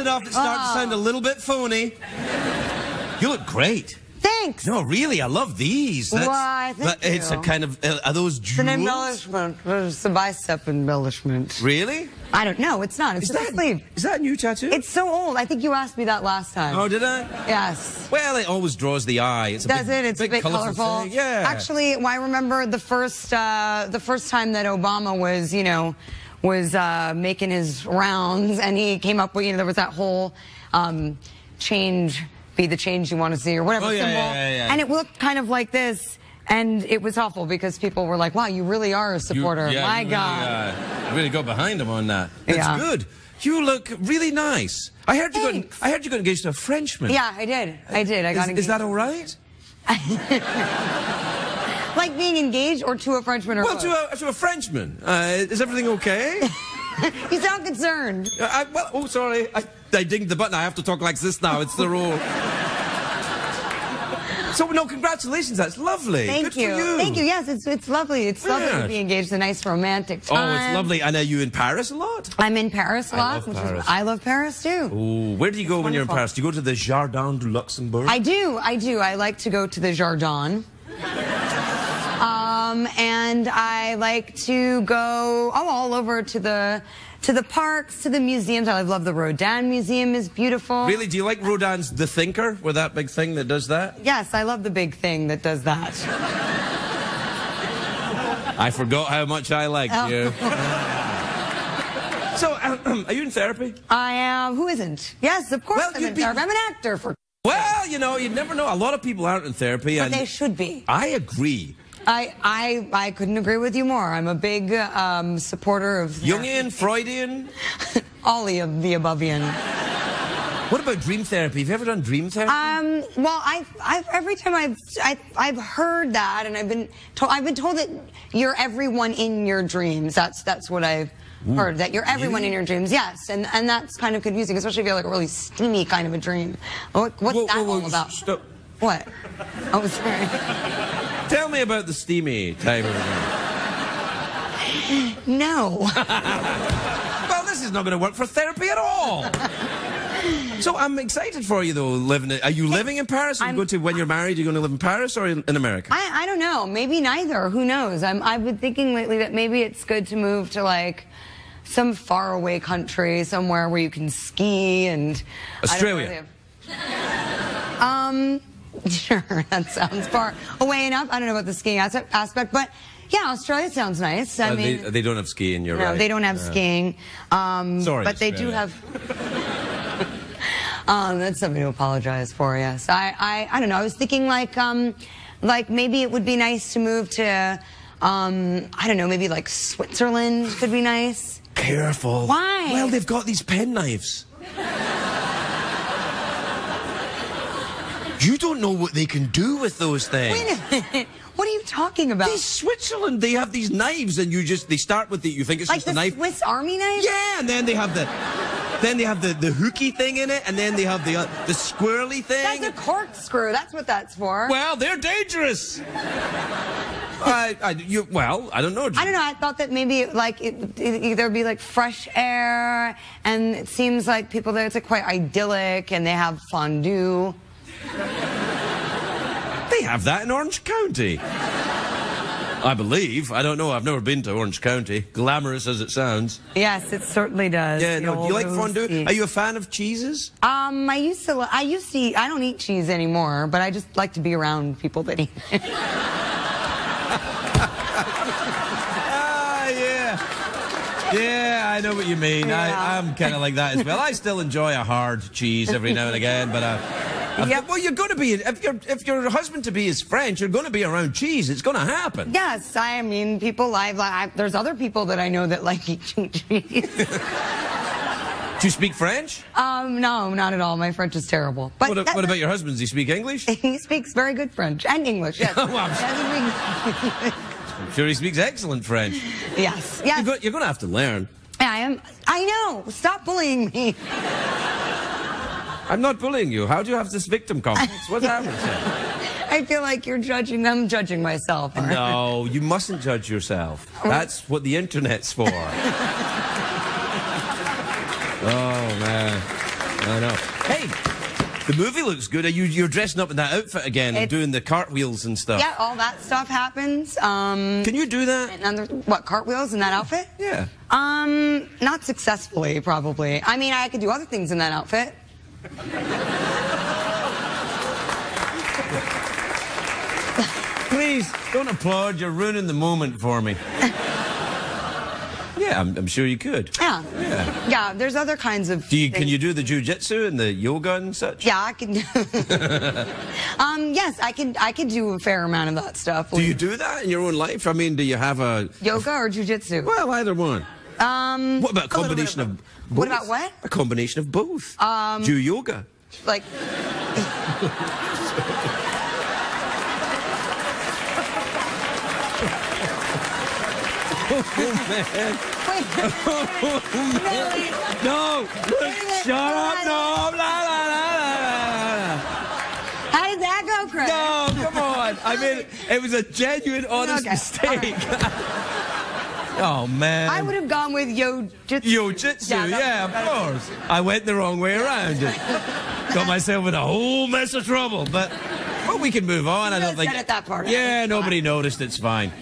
enough. It starts to Oh. sound a little bit phony. You look great. Thanks. No, really, I love these. That's, Why, thank that- It's a kind of. Uh, are those jewels? It's an embellishment. It's a bicep embellishment. Really? I don't know. It's not. It's Is just that, a sleeve. is that a new tattoo? It's so old. I think you asked me that last time. Oh, did I? Yes. Well, it always draws the eye. It's a Does big, it? It's big, a bit colourful. colorful. Yeah. Actually, well, I remember the first uh, the first time that Obama was, you know, was uh, making his rounds, and he came up with, you know, there was that whole um, change, be the change you want to see, or whatever Oh, yeah, symbol, yeah, yeah, and it looked kind of like this. And it was awful because people were like, "Wow, you really are a You- supporter." yeah, My you really, God. uh, really got behind him on that. That's good. You look really nice. I heard you got. Thanks. I heard you got engaged to a Frenchman. Yeah, I did. I did. I got Is, engaged. is that all right? like being engaged or to a Frenchman or Well, both? to a, to a Frenchman. Uh, is everything okay? You sound concerned. Uh, I, well, oh, sorry. I, I dinged the button. I have to talk like this now. It's the rule. so, no, congratulations. That's lovely. Thank you. You. Thank you. Yes, it's it's lovely. It's lovely to be engaged. It's a nice romantic Oh, it's lovely. And are you in Paris a lot? I'm in Paris a lot. which Paris. Is, I love Paris too. Oh, where do you go when you're in. Paris? Do you go to the Jardin du Luxembourg? I do. I do. I like to go to the Jardin. Um, and I like to go oh, all over to the to the parks, to the museums. I love the Rodin Museum is beautiful. Really? Do you like Rodin's The Thinker, with that big thing that does that? Yes, I love the big thing that does that. I forgot how much I like Oh. you. so, um, are you in therapy? I am. Who isn't? Yes, of course. Well, I'm, you'd in be- therapy. I'm an actor for. Well, you know, you never know. A lot of people aren't in therapy, But and they should be. I agree. I, I, I couldn't agree with you more. I'm a big um, supporter of Jungian, Freudian. all of the abovean. What about dream therapy? Have you ever done dream therapy? Um, well, I've, I've every time I've, I, I've heard that, and I've been told, I've been told that you're everyone in your dreams. That's that's what I've heard. That you're everyone in your dreams. Yes, and and that's kind of confusing, especially if you have like a really steamy kind of a dream. What, what's Whoa, that whoa, whoa, all about? stop. What? Oh, sorry. Tell me about the steamy type of. No. Well, this is not going to work for therapy at all. So I'm excited for you, though. Living, are you living in Paris? Are you I'm- going to when you're married? You're going to live in Paris or in, in America? I, I don't know. Maybe neither. Who knows? I'm, I've been thinking lately that maybe it's good to move to like some faraway country, somewhere where you can ski and I don't know, Australia. Um, sure. That sounds far away enough. I don't know about the skiing aspect, but yeah, Australia sounds nice. I Uh, mean, they, they don't have skiing. You're no, right. they don't have skiing. Um, Sorry, but they do have. um, that's something to apologize for. Yes, I, I, I don't know. I was thinking like, um, like maybe it would be nice to move to, um, I don't know, maybe like Switzerland could be nice. Careful. Why? Well, they've got these pen knives. You don't know what they can do with those things. Wait a minute. What are you talking about? These Switzerland, they have these knives, and you just they start with the you think it's like just the a knife. Swiss Army knife? Yeah, and then they have the then they have the the hooky thing in it, and then they have the uh, the squirrely thing. That's a corkscrew. That's what that's for. well, they're dangerous. I, I, you, well, I don't know. I don't know. I thought that maybe like it, it, there'd be like fresh air, and it seems like people there. It's like quite idyllic, and they have fondue. They have that in Orange County. I believe. I don't know. I've never been to Orange County. Glamorous as it sounds. Yes, it certainly does. Yeah, no. Do you like fondue? tea. Are you a fan of cheeses? Um, I used to. I used to. Eat, I don't eat cheese anymore, but I just like to be around people that eat. Ah, yeah. Yeah, I know what you mean. Yeah. I, I'm kind of like that as well. I still enjoy a hard cheese every now and again, but. Uh, I Yep. well, you're going to be if your if your husband to be is French, you're going to be around cheese. It's going to happen. yes, I mean people. I've, I, there's other people that I know that like eating cheese. Do you speak French? um, no, not at all. My French is terrible. But What, that- what about your husband? Does he speak English? He speaks very good French and English. Yes. Well, I'm- I'm sure he speaks excellent French. yes. yes. You're, go- you're going to have to learn. I am. I know. Stop bullying me. I'm not bullying you. How do you have this victim complex? What's happening? I feel like you're judging. I'm judging myself. No, you mustn't judge yourself. That's what the internet's for. Oh man, I know. Hey, the movie looks good. Are you you're dressing up in that outfit again and doing the cartwheels and stuff? Yeah, all that stuff happens. Um, Can you do that? and what cartwheels in that outfit? Yeah. Um, not successfully, probably. I mean, I could do other things in that outfit. Please don't applaud. You're ruining the moment for me. yeah, I'm, I'm sure you could. Yeah. Yeah. Yeah, there's other kinds of. Do you, can you do the jujitsu and the yoga and such? Yeah, I can. um, yes, I can. I can do a fair amount of that stuff. Do you do that in your own life? I mean, do you have a yoga or jujitsu? well, either one? Um, What about a combination of both? What about what? A combination of both. Um, do yoga. like. oh, man. Wait. Really? No, shut up! No, la la la la la. How did that go, Chris? No, come on. I mean, it was a genuine, honest Okay, mistake. oh man. I would have gone with yo jitsu. Yo-jitsu, Yeah, yeah, of course. I went the wrong way around. Got myself in a whole mess of trouble, but well, we can move on. I don't think. said it that part. Yeah, nobody noticed. It's fine.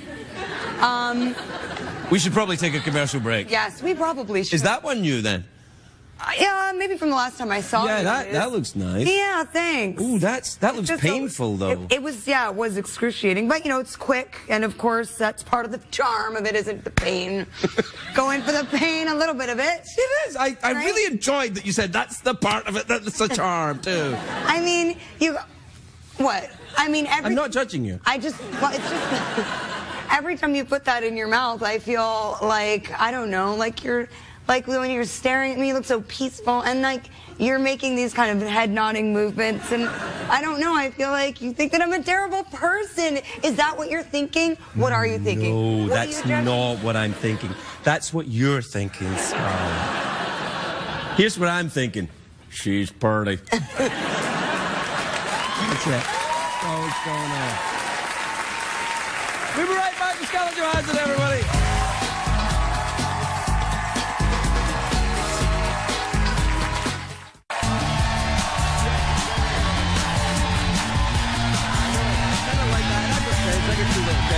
Um, We should probably take a commercial break. yes, we probably should. Is that one new then? Uh, yeah, maybe from the last time I saw Yeah, it. Yeah, that it looks nice. Yeah, thanks. Ooh, that's that looks Just painful though. It, it was, yeah, it was excruciating, but you know, it's quick, and of course, that's part of the charm of it, isn't the pain. Going for the pain, a little bit of it. It is. I, I Right? really enjoyed that you said that's the part of it that's the charm too. I mean, you, what? I mean, every. I'm not judging you. I just, well, it's just. every time you put that in your mouth, I feel like I don't know, like you're, like when you're staring at me, you look so peaceful, and like you're making these kind of head nodding movements, and I don't know. I feel like you think that I'm a terrible person. Is that what you're thinking? What are you thinking? No, What that's not what I'm thinking. That's what you're thinking, Scarlett. Here's what I'm thinking. She's pretty. that's it. Oh, what's going on? We'll be right back to Scarlett Johansson, everybody.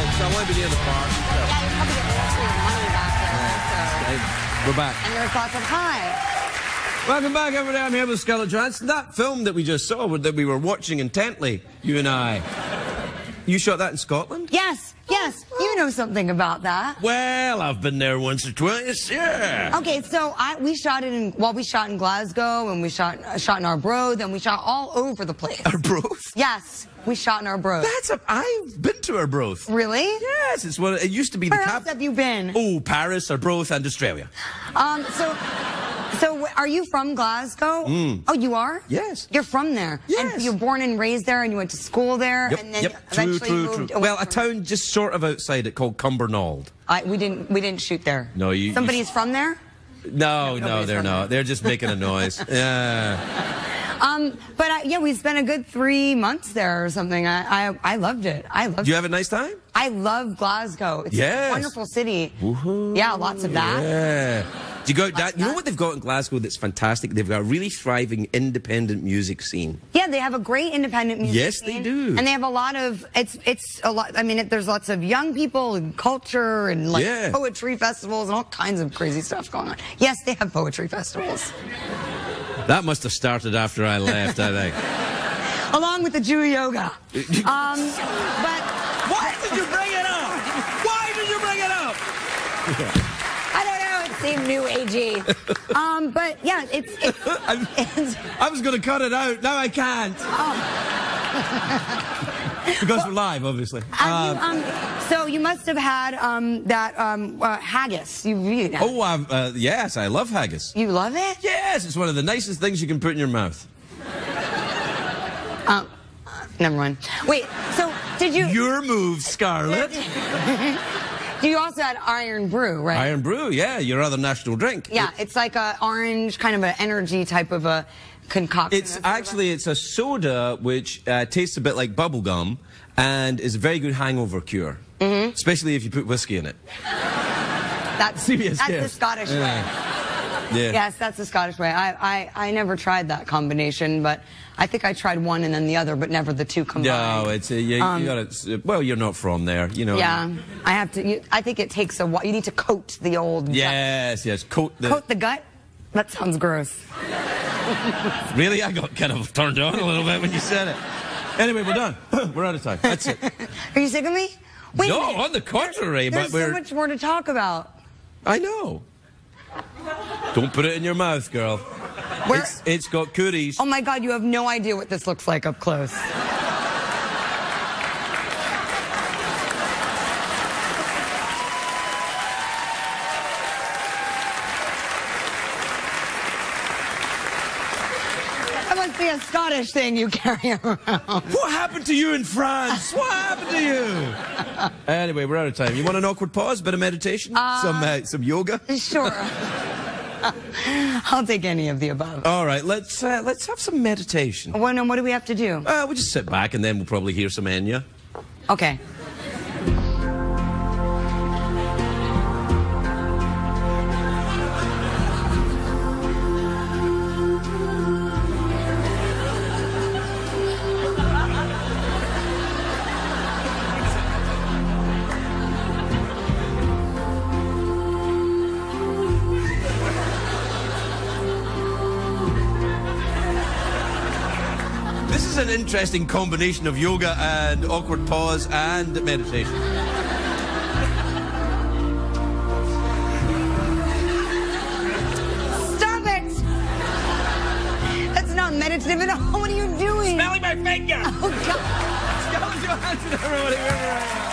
So I want to be near the park. Yeah, you probably get most of your money back there. So. We're back. And your thoughts of hi. Welcome back, everybody. I'm here with Scarlett Johansson. That film that we just saw, that we were watching intently, you and I. You shot that in Scotland? Yes, know something about that. Well, I've been there once or twice. Yeah. Okay, so I, we shot it in well, we shot in Glasgow and we shot uh, shot in Arbroath and we shot all over the place. Arbroath. Yes, we shot in Arbroath. That's a. I've been to Arbroath. Really? Yes, it's what it used to be the Where else cap. have you been? Oh, Paris, Arbroath, and Australia. Um, so, so are you from Glasgow? Oh, you are? Mm. Yes. You're from there. Yes. And you're born and raised there, and you went to school there, Yep, and then yep. Eventually true, moved true. away Well, a town just sort of outside it called Cumbernauld. I, we didn't we didn't shoot there. No, you- you- Somebody's from there. No, no, nobody's they're not. They're just making a noise. Yeah. Um, but I, yeah, we spent a good three months there or something. I I, I loved it. I loved. Do you have a nice time? I love Glasgow. It's Yes. a wonderful city. Woohoo. Yeah, lots of that. Yeah. Do you go? You know what they've got in Glasgow that's fantastic? They've got a really thriving independent music scene. Yeah, they have a great independent music. Yes, they do. And they have a lot of it's it's a lot. I mean, it, there's lots of young people and culture and like Yeah. poetry festivals and all kinds of crazy stuff going on. Yes, they have poetry festivals That must have started after I left, I think. along with the Jew yoga. Um, but Why did you bring it up? Why did you bring it up? I don't know. It seemed new agey. um, but yeah, it's it's, it's I was going to cut it out. Now I can't. because we're live, obviously. Um, you, um, so you must have had um, that um, uh, haggis. You really oh, uh, yes, I love haggis. you love it? Yes, it's one of the nicest things you can put in your mouth. Um, never mind. Wait. So did you? Your move, Scarlett. You also had Irn-Bru, right? Irn-Bru, yeah, your other national drink. Yeah, it's like a orange kind of an energy type of a concoction. It's actually it's a soda which uh, tastes a bit like bubble gum and is a very good hangover cure, mm-hmm. especially if you put whiskey in it. that's serious, that's the. Scottish Yeah. way. Yeah. Yes, that's the Scottish way. I, I, I never tried that combination, but I think I tried one and then the other, but never the two combined. No, it's uh, you, you gotta. Well, you're not from there, you know. Um, Yeah, I have to. You, I think it takes a while. You need to coat the old. gut. Yes, yes. Coat the. Coat the gut. That sounds gross. Really, I got kind of turned on a little bit when you said it. Anyway, we're done. we're out of time. That's it. Are you sick of me? Wait no, on the contrary, There's but we're. so much more to talk about. I know. Don't put it in your mouth, girl. Where- It's, it's got cooties. Oh my God, you have no idea what this looks like up close. Must be a Scottish thing you carry around. What happened to you in France? What happened to you? anyway, we're out of time. You want an awkward pause? Bit of meditation? some uh, some yoga? Sure. I'll take any of the above. All right, let's uh, let's have some meditation. Well, and what do we have to do? Uh, we'll just sit back and then we'll probably hear some Enya. Okay. An interesting combination of yoga and awkward pause and meditation. Stop it! That's not meditative at all. What are you doing? Smelling my finger! Oh, God. Scarlett Johansson, everybody.